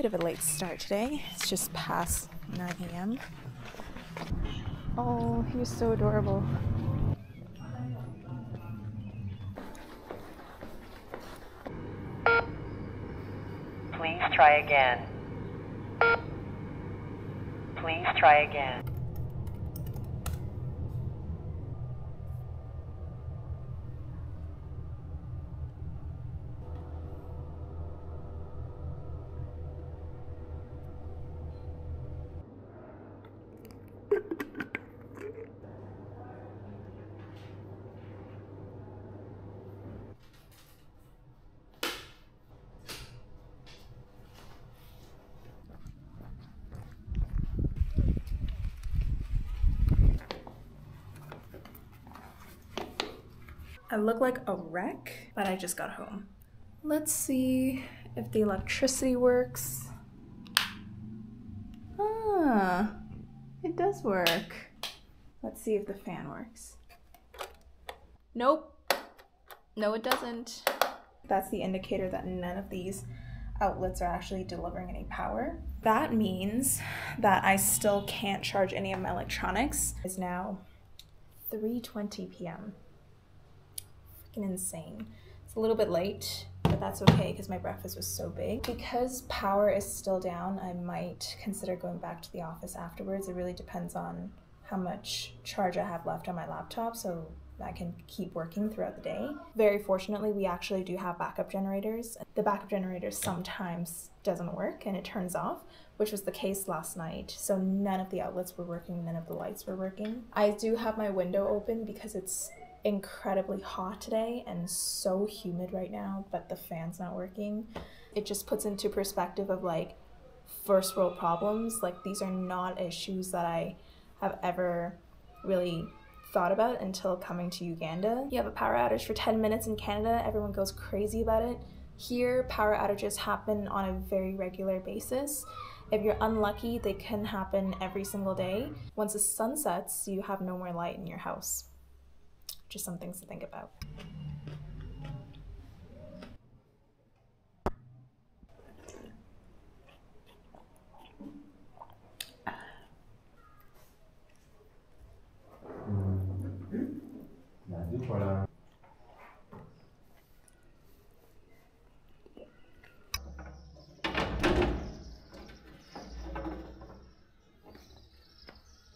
Bit of a late start today. It's just past 9 a.m. Oh, he's so adorable. Please try again. Please try again. I look like a wreck, but I just got home. Let's see if the electricity works. Ah, it does work. Let's see if the fan works. Nope. No, it doesn't. That's the indicator that none of these outlets are actually delivering any power. That means that I still can't charge any of my electronics. It's now 3:20 p.m freaking insane. It's a little bit late, but that's okay because my breakfast was so big. Because power is still down, I might consider going back to the office afterwards. It really depends on how much charge I have left on my laptop, so I can keep working throughout the day. Very fortunately, we actually do have backup generators. The backup generator sometimes doesn't work and it turns off, which was the case last night. So none of the outlets were working, none of the lights were working. I do have my window open because it's incredibly hot today and so humid right now, but the fan's not working. It just puts into perspective of like first world problems. Like these are not issues that I have ever really thought about until coming to Uganda. You have a power outage for 10 minutes in Canada, everyone goes crazy about it. Here, power outages happen on a very regular basis. If you're unlucky, they can happen every single day. Once the sun sets, you have no more light in your house just some things to think about.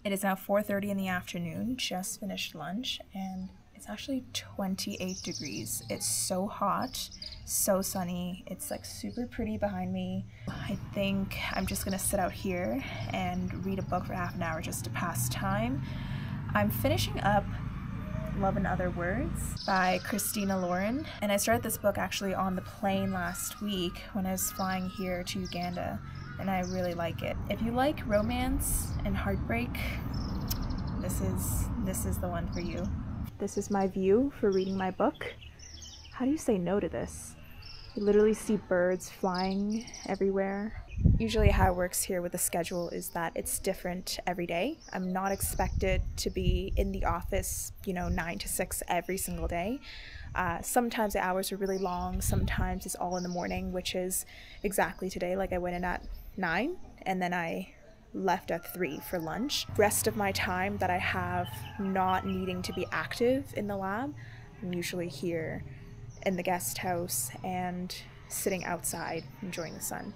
It is now 4:30 in the afternoon, just finished lunch and it's actually 28 degrees. It's so hot, so sunny. It's like super pretty behind me. I think I'm just gonna sit out here and read a book for half an hour just to pass time. I'm finishing up Love in Other Words by Christina Lauren. And I started this book actually on the plane last week when I was flying here to Uganda, and I really like it. If you like romance and heartbreak, this is this is the one for you. This is my view for reading my book. How do you say no to this? You literally see birds flying everywhere. Usually, how it works here with the schedule is that it's different every day. I'm not expected to be in the office, you know, nine to six every single day. Uh, sometimes the hours are really long, sometimes it's all in the morning, which is exactly today. Like, I went in at nine and then I left at 3 for lunch. Rest of my time that I have not needing to be active in the lab, I'm usually here in the guest house and sitting outside enjoying the sun.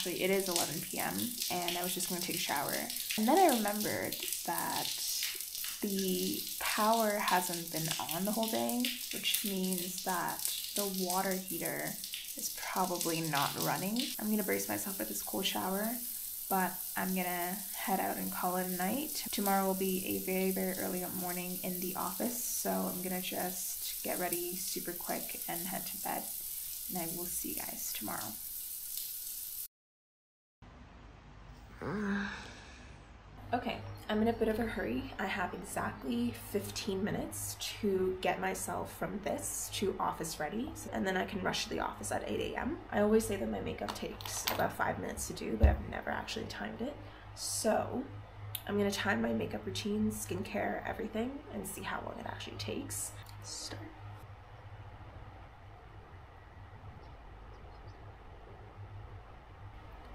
Actually, it is 11 p.m. and I was just going to take a shower. And then I remembered that the power hasn't been on the whole day, which means that the water heater is probably not running. I'm going to brace myself for this cool shower, but I'm going to head out and call it a night. Tomorrow will be a very, very early morning in the office, so I'm going to just get ready super quick and head to bed. And I will see you guys tomorrow. Okay, I'm in a bit of a hurry. I have exactly 15 minutes to get myself from this to office ready, and then I can rush to the office at 8 a.m. I always say that my makeup takes about five minutes to do, but I've never actually timed it. So I'm gonna time my makeup routine, skincare, everything, and see how long it actually takes. Start.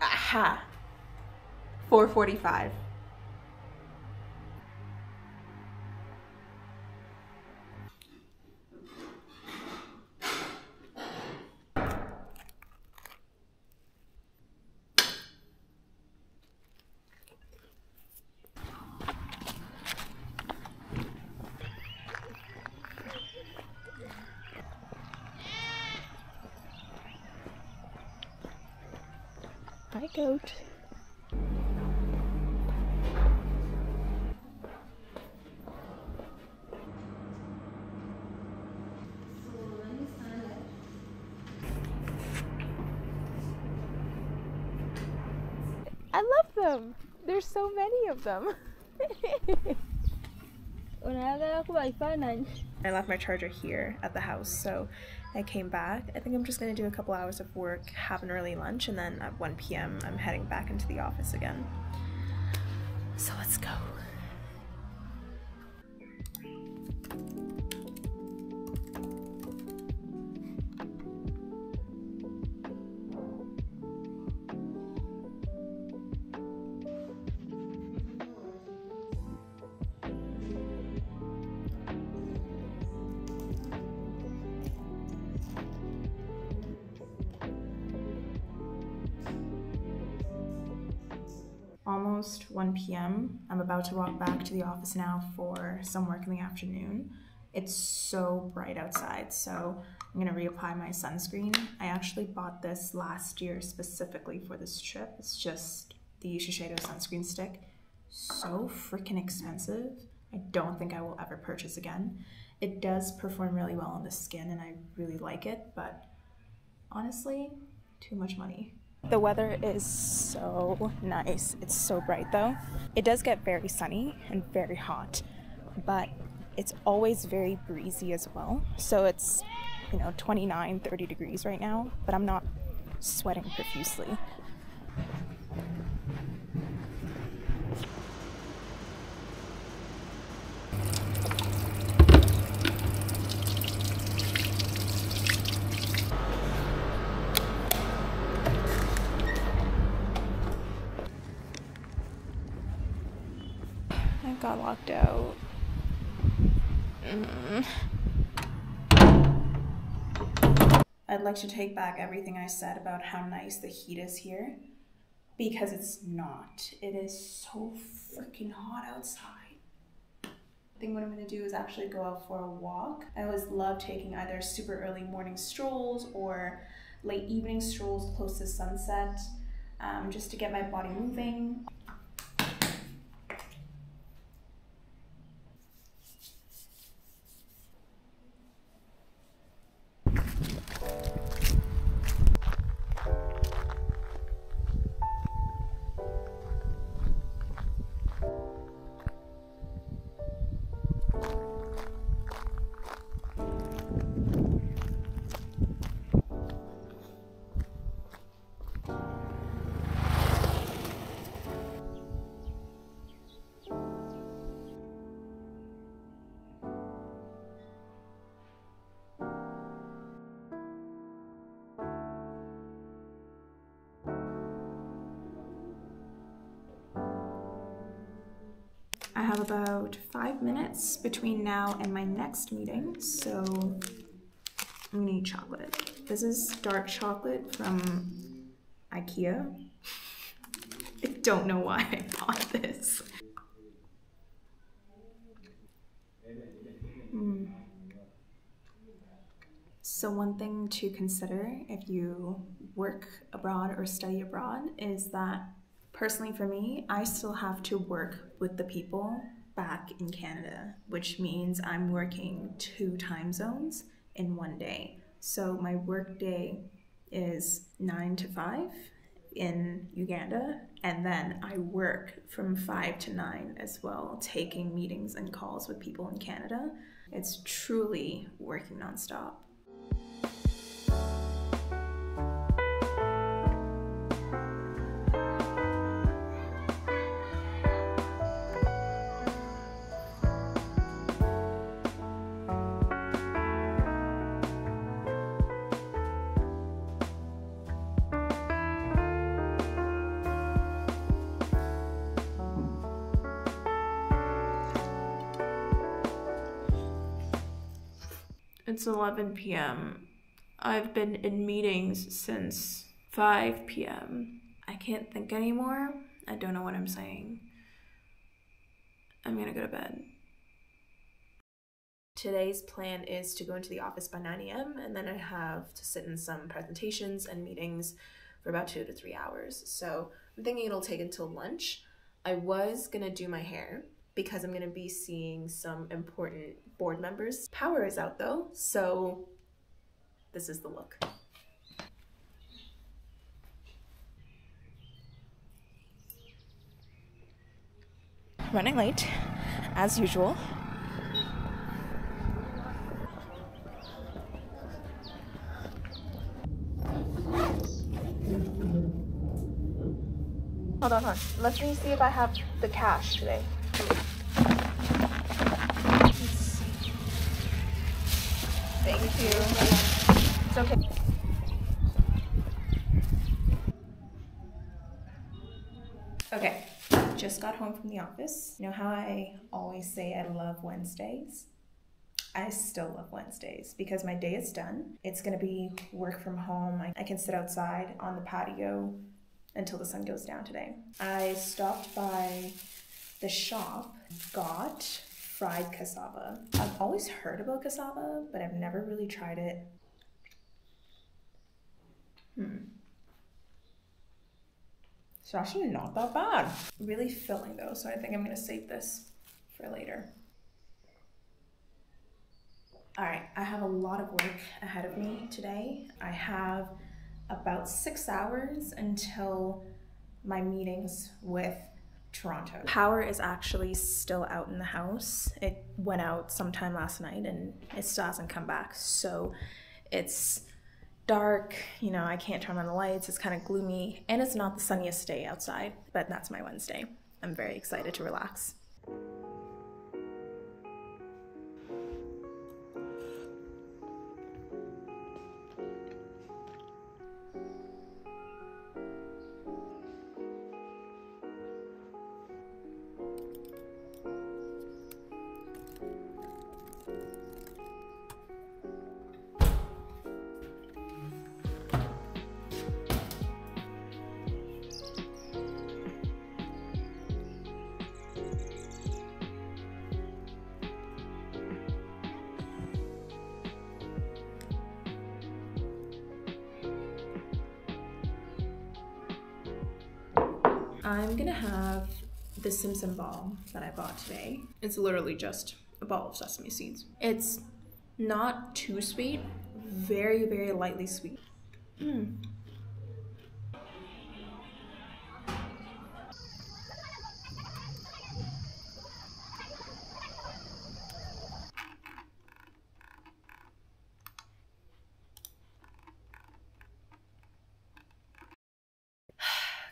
Aha! 445. Hi, goat. I love them. There's so many of them. I left my charger here at the house, so I came back. I think I'm just gonna do a couple hours of work, have an early lunch, and then at 1 p.m. I'm heading back into the office again. So let's go. Almost 1 p.m. I'm about to walk back to the office now for some work in the afternoon. It's so bright outside, so I'm gonna reapply my sunscreen. I actually bought this last year specifically for this trip. It's just the Shiseido sunscreen stick. So freaking expensive. I don't think I will ever purchase again. It does perform really well on the skin and I really like it, but honestly, too much money. The weather is so nice. It's so bright though. It does get very sunny and very hot, but it's always very breezy as well. So it's, you know, 29, 30 degrees right now, but I'm not sweating profusely. Out. Mm. I'd like to take back everything I said about how nice the heat is here because it's not. It is so freaking hot outside. I think what I'm gonna do is actually go out for a walk. I always love taking either super early morning strolls or late evening strolls close to sunset um, just to get my body moving. Have about five minutes between now and my next meeting, so I'm gonna eat chocolate. This is dark chocolate from IKEA. I don't know why I bought this. Mm. So, one thing to consider if you work abroad or study abroad is that personally for me, I still have to work with the people back in Canada, which means I'm working two time zones in one day. So, my work day is nine to five in Uganda, and then I work from five to nine as well, taking meetings and calls with people in Canada. It's truly working nonstop. It's 11 p.m. I've been in meetings since 5 p.m. I can't think anymore. I don't know what I'm saying. I'm gonna go to bed. Today's plan is to go into the office by 9 a.m. and then I have to sit in some presentations and meetings for about two to three hours. So I'm thinking it'll take until lunch. I was gonna do my hair because I'm gonna be seeing some important board members. Power is out though, so this is the look. Running late, as usual. Hold on, hold on. Let's me see if I have the cash today. Thank you. It's okay. Okay, just got home from the office. You know how I always say I love Wednesdays? I still love Wednesdays because my day is done. It's gonna be work from home. I, can sit outside on the patio until the sun goes down today. I stopped by the shop, got fried cassava. I've always heard about cassava, but I've never really tried it. Hmm. It's actually not that bad. Really filling though, so I think I'm gonna save this for later. All right, I have a lot of work ahead of me today. I have about six hours until my meetings with Toronto. Power is actually still out in the house. It went out sometime last night and it still hasn't come back. So it's dark, you know, I can't turn on the lights, it's kind of gloomy, and it's not the sunniest day outside, but that's my Wednesday. I'm very excited to relax. I'm gonna have the simsim ball that I bought today. It's literally just a ball of sesame seeds. It's not too sweet, very, very lightly sweet. Mm.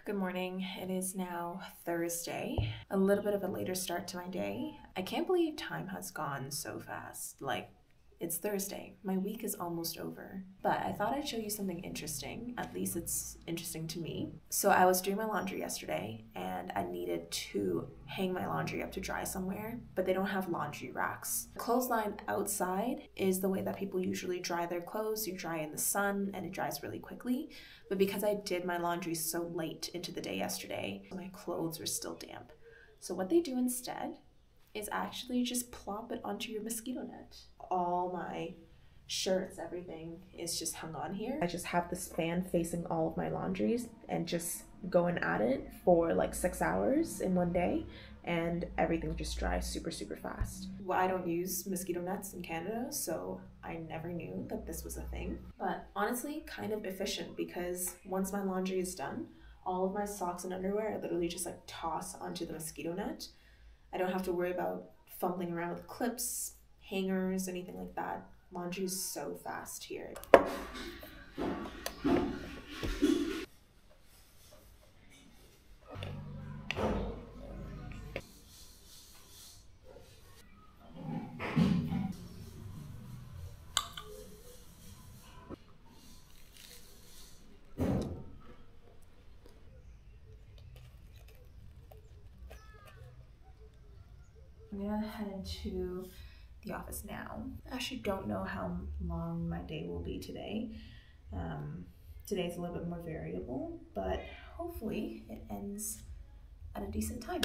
Good morning. It is now Thursday. A little bit of a later start to my day. I can't believe time has gone so fast. Like, it's Thursday. My week is almost over. But I thought I'd show you something interesting. At least it's interesting to me. So I was doing my laundry yesterday and I needed to hang my laundry up to dry somewhere, but they don't have laundry racks. The clothesline outside is the way that people usually dry their clothes. You dry in the sun and it dries really quickly. But because I did my laundry so late into the day yesterday, my clothes were still damp. So what they do instead is actually just plop it onto your mosquito net. All my shirts, everything is just hung on here. I just have this fan facing all of my laundries and just going at it for like six hours in one day and everything just dries super super fast. Well, I don't use mosquito nets in Canada, so I never knew that this was a thing. But honestly, kind of efficient because once my laundry is done, all of my socks and underwear I literally just like toss onto the mosquito net I don't have to worry about fumbling around with clips, hangers, anything like that. Laundry is so fast here. Gonna the office now. I actually don't know how long my day will be today. Um, today's a little bit more variable, but hopefully it ends at a decent time.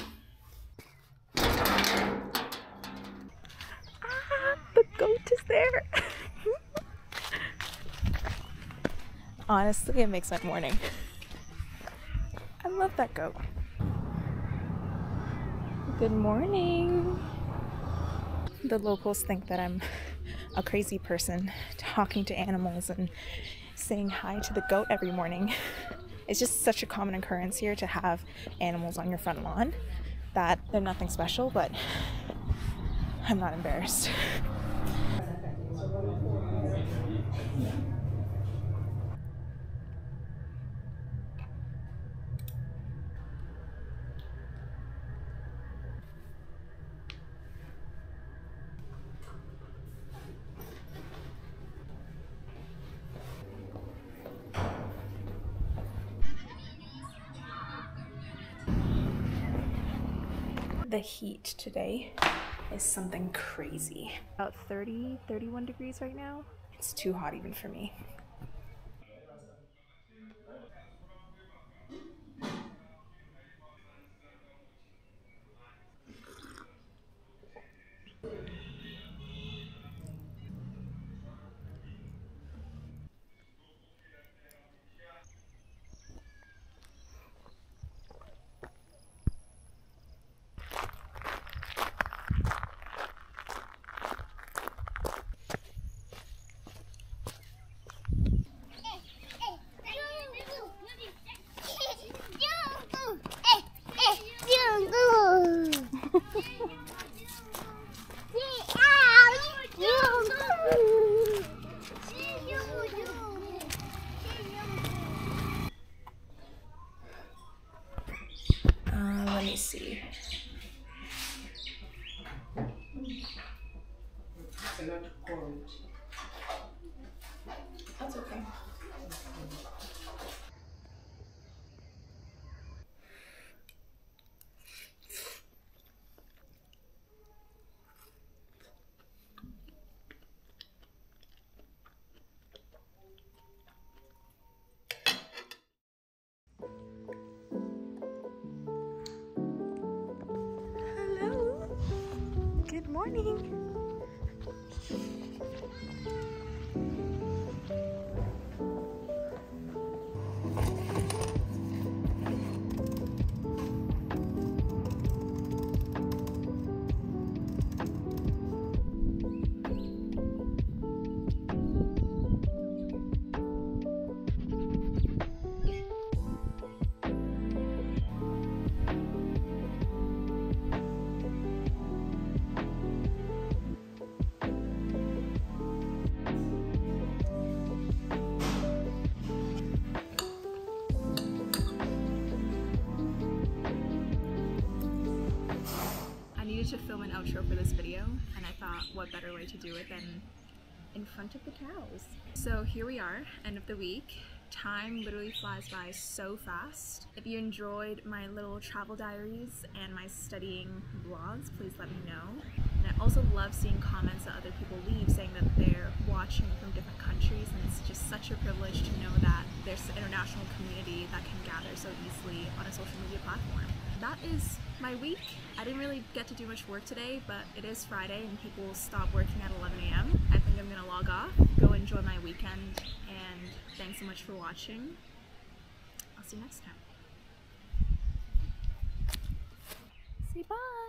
Ah, the goat is there. Honestly, it makes my morning. I love that goat. Good morning. The locals think that I'm a crazy person talking to animals and saying hi to the goat every morning. It's just such a common occurrence here to have animals on your front lawn that they're nothing special, but I'm not embarrassed. the heat today is something crazy. About 30, 31 degrees right now. It's too hot even for me. Me see. That's to do it than in front of the cows. So here we are, end of the week. Time literally flies by so fast. If you enjoyed my little travel diaries and my studying vlogs, please let me know. And I also love seeing comments that other people leave saying that they're watching from different countries and it's just such a privilege to know that there's an international community that can gather so easily on a social media platform that is my week. I didn't really get to do much work today, but it is Friday and people stop working at 11 a.m. I think I'm gonna log off, go enjoy my weekend, and thanks so much for watching. I'll see you next time. Say bye!